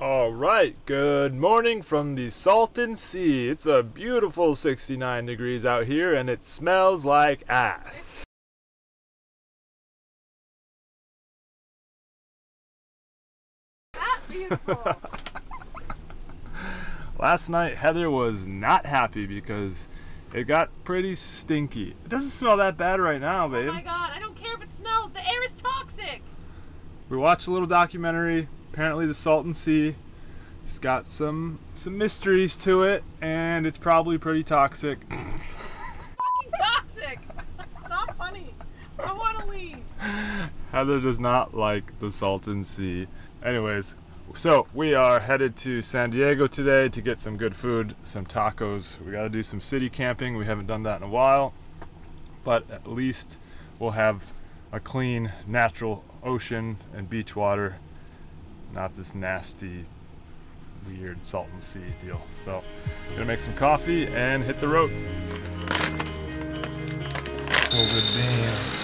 All right, good morning from the Salton Sea. It's a beautiful 69 degrees out here and it smells like ass. That's beautiful. Last night, Heather was not happy because it got pretty stinky. It doesn't smell that bad right now, babe. oh my god, I don't care if it smells. The air is toxic. We watched a little documentary. Apparently, the Salton Sea it's got some some mysteries to it, and it's probably pretty toxic. Fucking toxic. It's not funny. I want to leave. Heather does not like the Salton Sea. Anyways, so we are headed to San Diego today to get some good food, some tacos. We got to do some city camping. We haven't done that in a while, but at least we'll have a clean, natural ocean and beach water, not this nasty, weird Salton Sea deal. So, gonna make some coffee and hit the road. Oh, Over damn.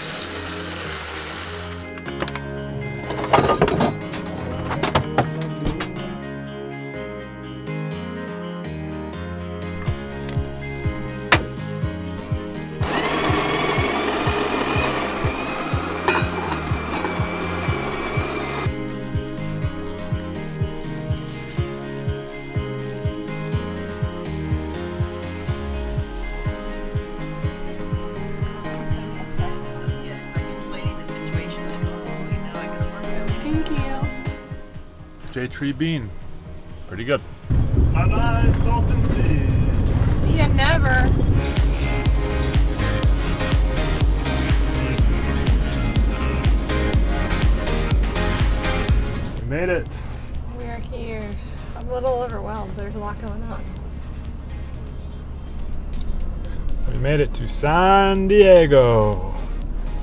J Tree Bean. Pretty good. Bye bye, Salton Sea. See ya never. We made it. We are here. I'm a little overwhelmed. There's a lot going on. We made it to San Diego.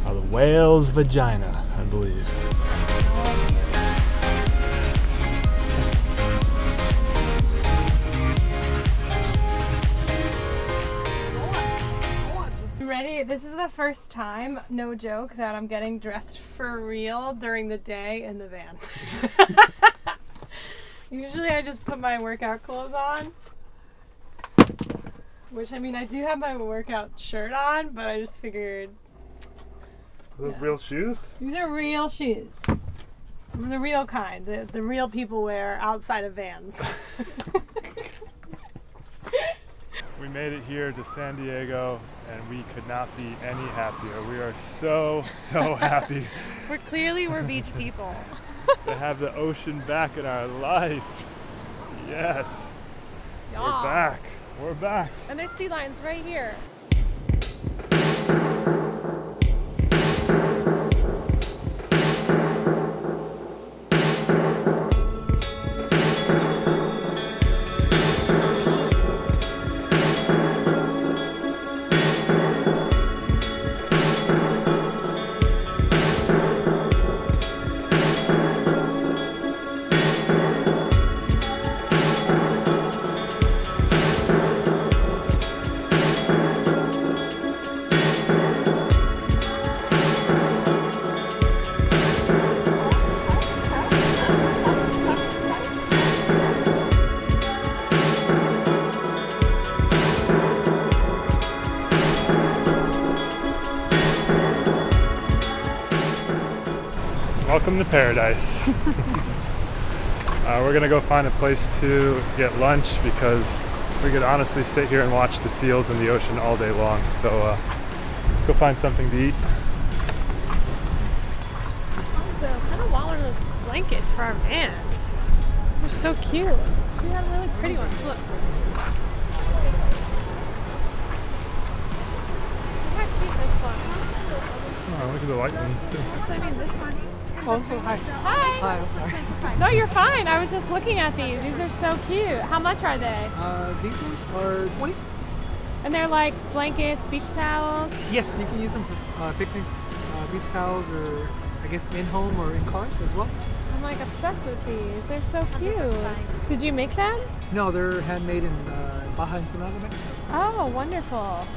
Or the whale's vagina, I believe. This is the first time, no joke, that I'm getting dressed for real during the day in the van. Usually I just put my workout clothes on. Which I mean I do have my workout shirt on, but I just figured Are those real shoes? these are real shoes. The real kind, the, the real people wear outside of vans. We made it here to San Diego and we could not be any happier. We are so, so happy we're clearly we're beach people. to have the ocean back in our life. Yes, we're back. We're back. And there's sea lions right here. Welcome to paradise. uh, we're gonna go find a place to get lunch because we could honestly sit here and watch the seals in the ocean all day long. So uh, let's go find something to eat. Also, kind of want one of those blankets for our van. They're so cute. We have really pretty ones. Look. Look how cute this one. Oh, look at the white one. So, I mean, this one. Oh, so hi. Hi. Hi, I'm sorry. No, you're fine. I was just looking at these. These are so cute. How much are they? Uh, these ones are 20. And they're like blankets, beach towels. Yes, you can use them for uh, picnics, uh, beach towels, or I guess in home or in cars as well. I'm like obsessed with these. They're so cute. Did you make them? No, they're handmade in uh, Baja Ensenada, Mexico. Oh, wonderful.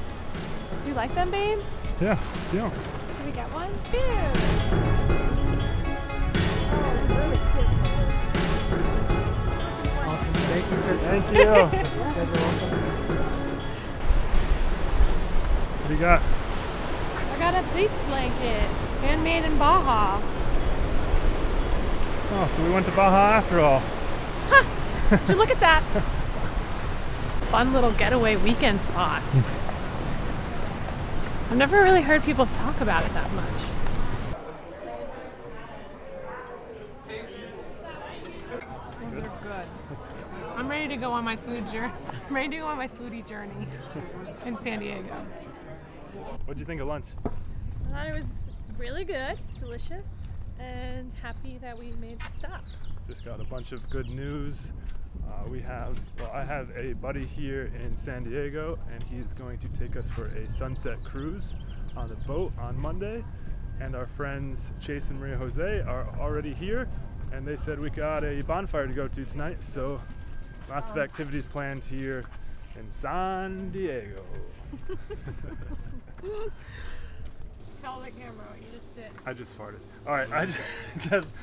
Do you like them, babe? Yeah, yeah. Should we get one? Cute. Thank you. Sir. Thank you. what do you got? I got a beach blanket, handmade in Baja. Oh, so we went to Baja after all. Huh. Did you look at that? Fun little getaway weekend spot. I've never really heard people talk about it that much. Those are good. I'm ready to go on my food journey. I'm ready to go on my foodie journey in San Diego. What'd you think of lunch? I thought it was really good, delicious, and happy that we made the stop. Just got a bunch of good news. Uh, we have, well, I have a buddy here in San Diego, and he's going to take us for a sunset cruise on the boat on Monday. And our friends Chase and Maria Jose are already here, and they said we got a bonfire to go to tonight. So lots of activities planned here in San Diego. Tell the camera, you just sit. I just farted. All right, I just, just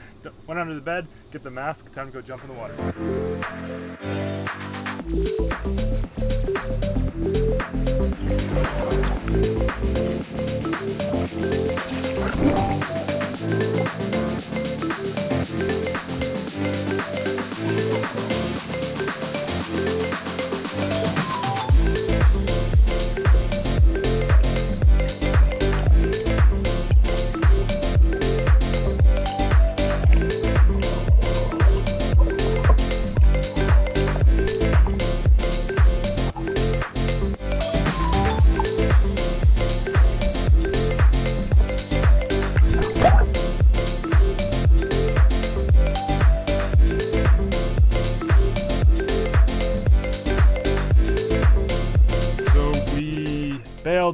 went under the bed, get the mask, time to go jump in the water.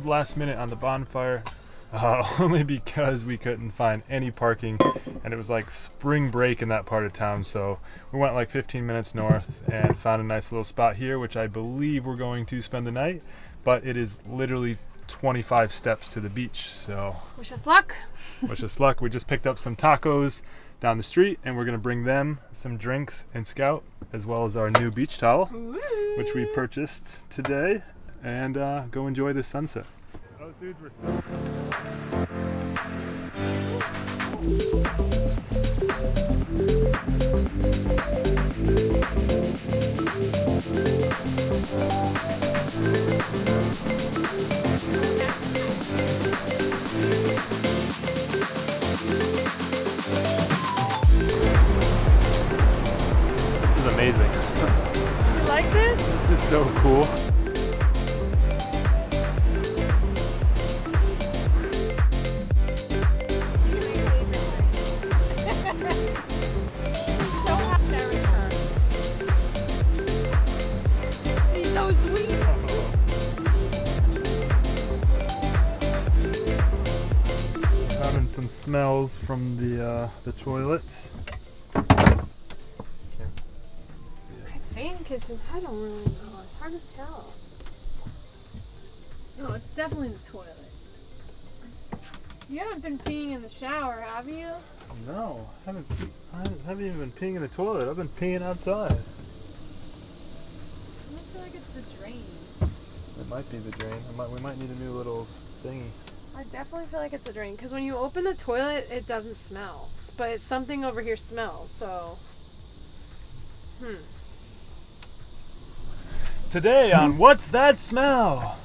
Last minute on the bonfire, uh, only because we couldn't find any parking, and it was like spring break in that part of town. So we went like 15 minutes north and found a nice little spot here, which I believe we're going to spend the night. But it is literally 25 steps to the beach, so Wish us luck. wish us luck. We just picked up some tacos down the street, and we're gonna bring them some drinks and Scout, as well as our new beach towel which we purchased today, and uh, go enjoy the sunset. Those dudes were so This is amazing. You like this? This is so cool. Smells from the uh, the toilet. I think it's his, I don't really know. It's hard to tell. No, it's definitely the toilet. You haven't been peeing in the shower, have you? No, I haven't. I haven't even been peeing in the toilet. I've been peeing outside. I feel like it's the drain. It might be the drain. I might, we might need a new little thingy. I definitely feel like it's a drain because when you open the toilet, it doesn't smell, but something over here smells. So, hmm. Today on What's That Smell?